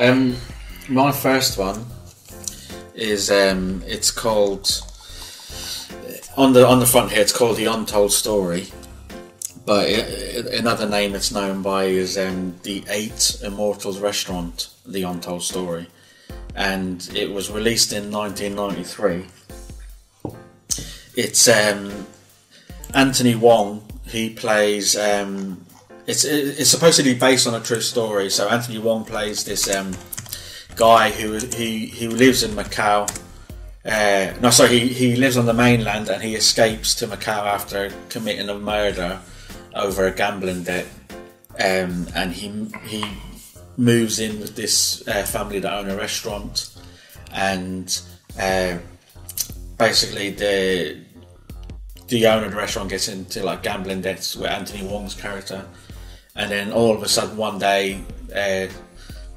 Um, my first one is um, it's called on the on the front here. It's called the Untold Story, but it, another name it's known by is um, the Eight Immortals Restaurant, the Untold Story, and it was released in 1993. It's um, Anthony Wong. He plays. Um, it's it's supposedly based on a true story. So Anthony Wong plays this um, guy who he he lives in Macau. Uh, no, sorry, he, he lives on the mainland and he escapes to Macau after committing a murder over a gambling debt. Um, and he he moves in with this uh, family that own a restaurant, and uh, basically the the owner of the restaurant gets into like gambling debts with Anthony Wong's character, and then all of a sudden one day uh,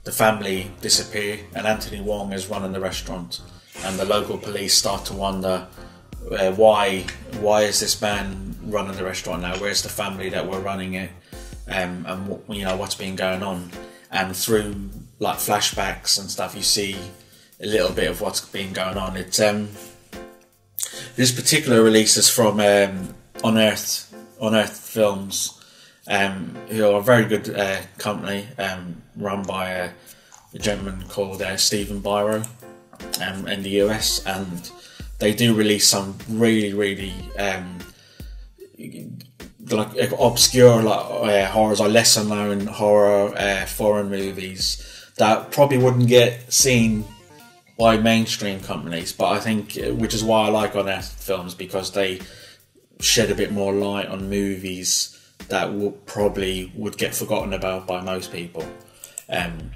the family disappear and Anthony Wong is running the restaurant, and the local police start to wonder uh, why why is this man running the restaurant now? Where's the family that were running it, um, and what, you know what's been going on? And through like flashbacks and stuff, you see a little bit of what's been going on. It's um, this particular release is from um, Unearthed Unearthed Films, um, who are a very good uh, company um, run by a, a gentleman called uh, Stephen Biro um, in the US, and they do release some really, really um, like obscure like uh, horrors or lesser known horror uh, foreign movies that probably wouldn't get seen by mainstream companies. But I think, uh, which is why I like Unearthed films because they shed a bit more light on movies that would probably would get forgotten about by most people. Um,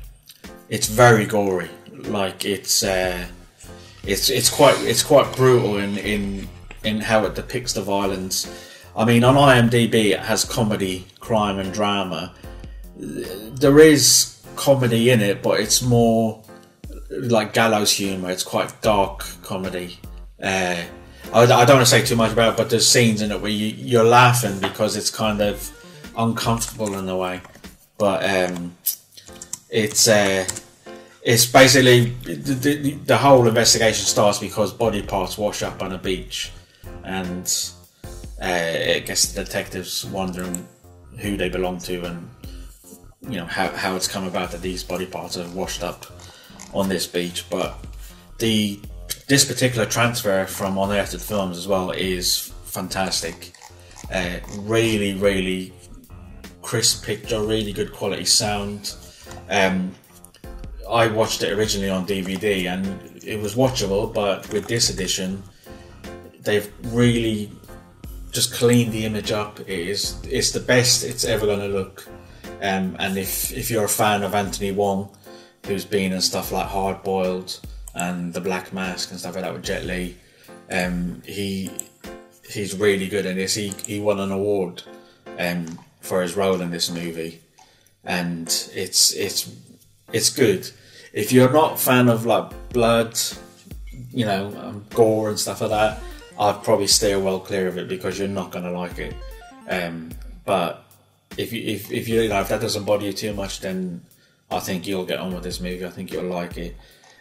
it's very gory, like it's uh, it's it's quite it's quite brutal in in in how it depicts the violence. I mean, on IMDb it has comedy, crime, and drama. There is comedy in it, but it's more like gallows humor. It's quite dark comedy. Uh, I, I, don't want to say too much about it, but there's scenes in it where you, you're laughing because it's kind of uncomfortable in a way. But um, it's uh, it's basically the, the, the, whole investigation starts because body parts wash up on a beach, and uh, I guess the detectives wondering who they belong to and you know how, how it's come about that these body parts are washed up on this beach. But the this particular transfer from Unearthed Films as well is fantastic. Uh, really, really crisp picture, really good quality sound. Um, I watched it originally on DVD and it was watchable, but with this edition, they've really just cleaned the image up. It is it's the best it's ever going to look. Um, and if if you're a fan of Anthony Wong, who's been in stuff like Hard Boiled and The Black Mask and stuff like that with Jet Li. Um, he he's really good in this. He he won an award um, for his role in this movie, and it's it's it's good. If you're not a fan of like blood, you know, um, gore and stuff like that, I'd probably steer well clear of it because you're not going to like it. Um, but if you if, if you, you know if that doesn't bother you too much, then I think you'll get on with this movie. I think you'll like it,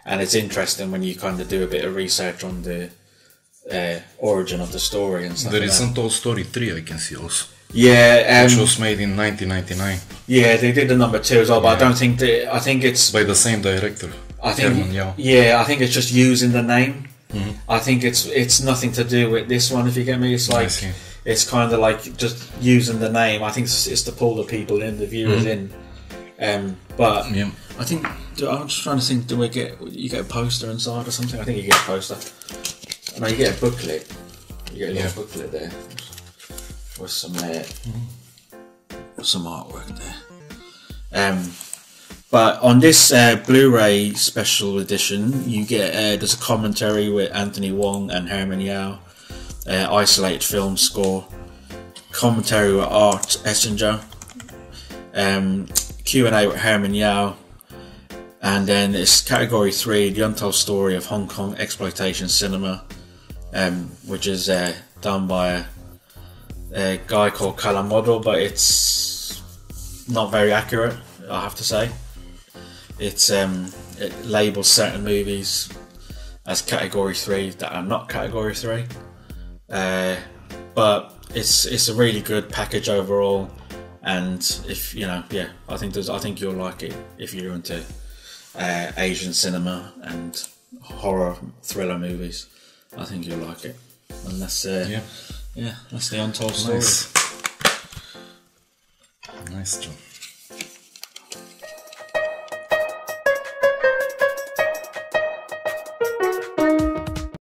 and it's interesting when you kind of do a bit of research on the uh, origin of the story and stuff. There like is Untold Story three I can see also. Yeah, um, which was made in 1999. Yeah, they did the number two as well, but yeah. I don't think they, I think it's by the same director. I think Herman Yau. Yeah, I think it's just using the name. Mm-hmm. I think it's it's nothing to do with this one. If you get me, it's like it's kind of like just using the name. I think it's, it's to pull the people in, the viewers mm-hmm. in. Um, but yeah. I think I'm just trying to think. Do we get you get a poster inside or something? I think you get a poster. No, you get a booklet. You get a little yeah. booklet there with some uh, mm-hmm. some artwork there. Um, but on this uh, Blu-ray special edition, you get uh, there's a commentary with Anthony Wong and Herman Yau, uh, isolated film score, commentary with Art Ettinger, um, Q and A with Herman Yau, and then it's category three, the untold story of Hong Kong exploitation cinema, um, which is uh, done by a, a, guy called Calum Waddell, but it's not very accurate, I have to say. it's um, it labels certain movies as category three that are not category three. Uh, but it's it's a really good package overall, and if you know, yeah, I think there's I think you'll like it if you're into uh, Asian cinema and horror thriller movies. I think you'll like it, and that's uh, Yeah. yeah, that's the untold story. Nice. Nice, John.